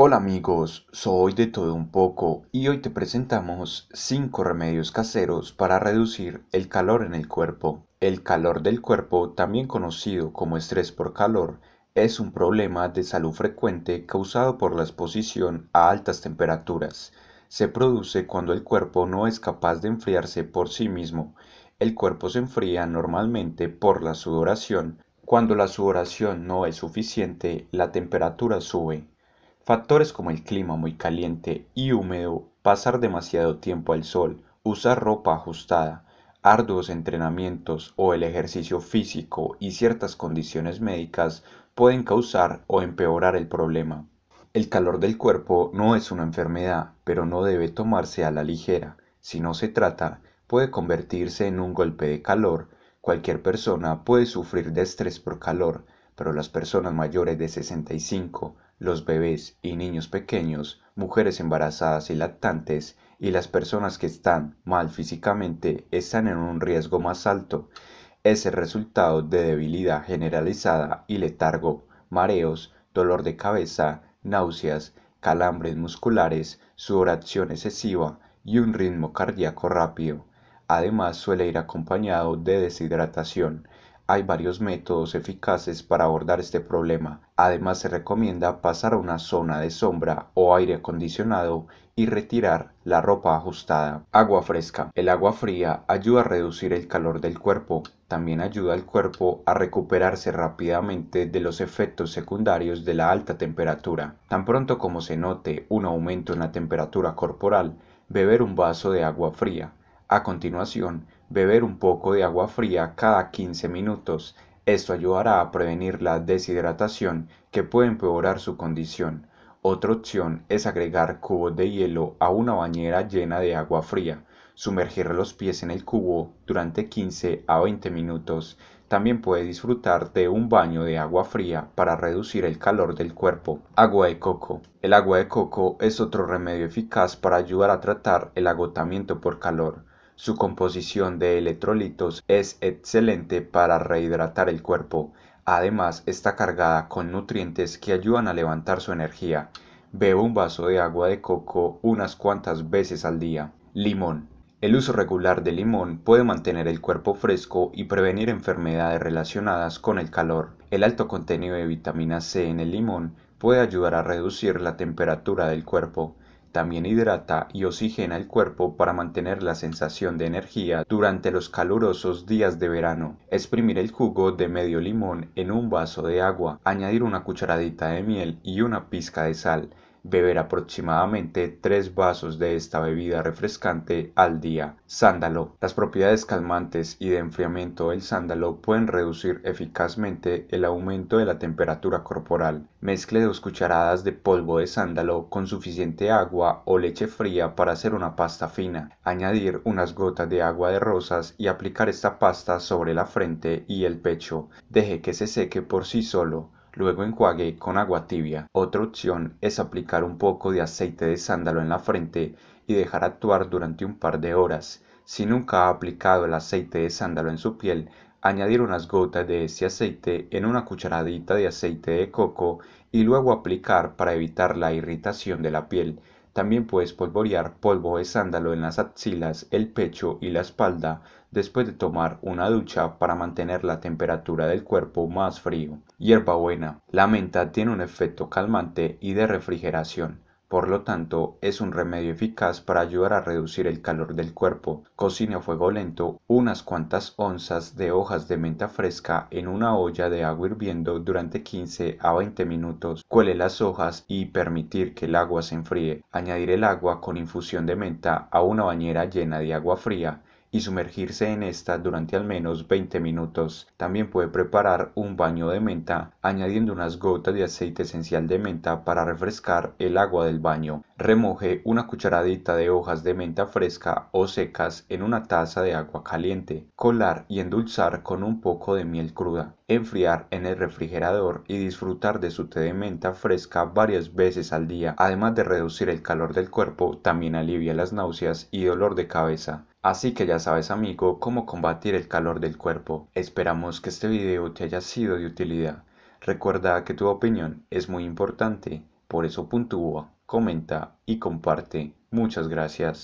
Hola amigos, soy de todo un poco y hoy te presentamos 5 remedios caseros para reducir el calor en el cuerpo. El calor del cuerpo, también conocido como estrés por calor, es un problema de salud frecuente causado por la exposición a altas temperaturas. Se produce cuando el cuerpo no es capaz de enfriarse por sí mismo. El cuerpo se enfría normalmente por la sudoración. Cuando la sudoración no es suficiente, la temperatura sube. Factores como el clima muy caliente y húmedo, pasar demasiado tiempo al sol, usar ropa ajustada, arduos entrenamientos o el ejercicio físico y ciertas condiciones médicas pueden causar o empeorar el problema. El calor del cuerpo no es una enfermedad, pero no debe tomarse a la ligera. Si no se trata, puede convertirse en un golpe de calor. Cualquier persona puede sufrir de estrés por calor, pero las personas mayores de 65, los bebés y niños pequeños, mujeres embarazadas y lactantes, y las personas que están mal físicamente están en un riesgo más alto. Es el resultado de debilidad generalizada y letargo, mareos, dolor de cabeza, náuseas, calambres musculares, sudoración excesiva y un ritmo cardíaco rápido. Además suele ir acompañado de deshidratación. Hay varios métodos eficaces para abordar este problema. Además se recomienda pasar a una zona de sombra o aire acondicionado y retirar la ropa ajustada. Agua fresca. El agua fría ayuda a reducir el calor del cuerpo. También ayuda al cuerpo a recuperarse rápidamente de los efectos secundarios de la alta temperatura. Tan pronto como se note un aumento en la temperatura corporal, beber un vaso de agua fría a continuación, beber un poco de agua fría cada 15 minutos. Esto ayudará a prevenir la deshidratación que puede empeorar su condición. Otra opción es agregar cubos de hielo a una bañera llena de agua fría. Sumergir los pies en el cubo durante 15 a 20 minutos. También puede disfrutar de un baño de agua fría para reducir el calor del cuerpo. Agua de coco. El agua de coco es otro remedio eficaz para ayudar a tratar el agotamiento por calor. Su composición de electrolitos es excelente para rehidratar el cuerpo. Además, está cargada con nutrientes que ayudan a levantar su energía. Bebe un vaso de agua de coco unas cuantas veces al día. Limón. El uso regular de limón puede mantener el cuerpo fresco y prevenir enfermedades relacionadas con el calor. El alto contenido de vitamina C en el limón puede ayudar a reducir la temperatura del cuerpo. También hidrata y oxigena el cuerpo para mantener la sensación de energía durante los calurosos días de verano. Exprimir el jugo de medio limón en un vaso de agua, añadir una cucharadita de miel y una pizca de sal beber aproximadamente 3 vasos de esta bebida refrescante al día. Sándalo. Las propiedades calmantes y de enfriamiento del sándalo pueden reducir eficazmente el aumento de la temperatura corporal. Mezcle dos cucharadas de polvo de sándalo con suficiente agua o leche fría para hacer una pasta fina. Añadir unas gotas de agua de rosas y aplicar esta pasta sobre la frente y el pecho. Deje que se seque por sí solo. Luego enjuague con agua tibia. Otra opción es aplicar un poco de aceite de sándalo en la frente y dejar actuar durante un par de horas. Si nunca ha aplicado el aceite de sándalo en su piel, añadir unas gotas de este aceite en una cucharadita de aceite de coco y luego aplicar para evitar la irritación de la piel. También puedes polvorear polvo de sándalo en las axilas, el pecho y la espalda después de tomar una ducha para mantener la temperatura del cuerpo más frío. Hierbabuena. La menta tiene un efecto calmante y de refrigeración. Por lo tanto, es un remedio eficaz para ayudar a reducir el calor del cuerpo. Cocine a fuego lento unas cuantas onzas de hojas de menta fresca en una olla de agua hirviendo durante 15 a 20 minutos. Cuele las hojas y permitir que el agua se enfríe. Añadir el agua con infusión de menta a una bañera llena de agua fría y sumergirse en esta durante al menos 20 minutos. También puede preparar un baño de menta añadiendo unas gotas de aceite esencial de menta para refrescar el agua del baño. Remoje una cucharadita de hojas de menta fresca o secas en una taza de agua caliente. Colar y endulzar con un poco de miel cruda. Enfriar en el refrigerador y disfrutar de su té de menta fresca varias veces al día. Además de reducir el calor del cuerpo, también alivia las náuseas y dolor de cabeza. Así que ya sabes amigo cómo combatir el calor del cuerpo. Esperamos que este video te haya sido de utilidad. Recuerda que tu opinión es muy importante Por eso puntúa, comenta y comparte. Muchas gracias.